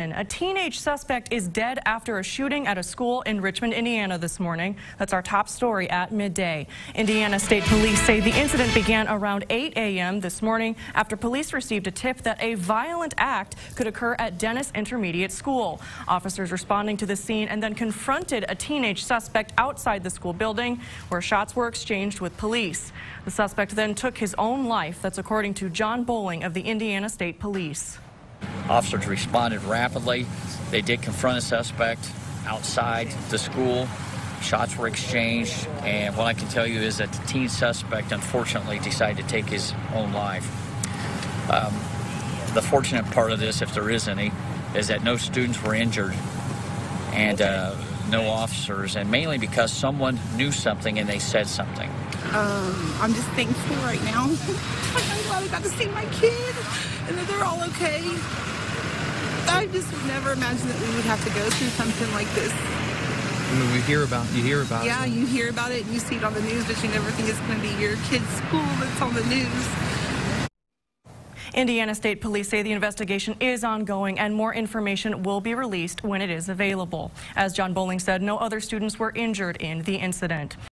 A teenage suspect is dead after a shooting at a school in Richmond, Indiana this morning. That's our top story at midday. Indiana State Police say the incident began around 8 a.m. this morning after police received a tip that a violent act could occur at Dennis Intermediate School. Officers responding to the scene and then confronted a teenage suspect outside the school building where shots were exchanged with police. The suspect then took his own life. That's according to John Bowling of the Indiana State Police. Officers responded rapidly. They did confront a suspect outside the school. Shots were exchanged, and what I can tell you is that the teen suspect unfortunately decided to take his own life. Um, the fortunate part of this, if there is any, is that no students were injured and uh, no officers, and mainly because someone knew something and they said something. Um, I'm just thankful right now. I'm glad I got to see my kid and that they're all okay. I just would never imagine that we would have to go through something like this. I mean, we hear about you hear about yeah, it. you hear about it and you see it on the news, but you never think it's going to be your kid's school that's on the news. Indiana State Police say the investigation is ongoing and more information will be released when it is available. As John Bowling said, no other students were injured in the incident.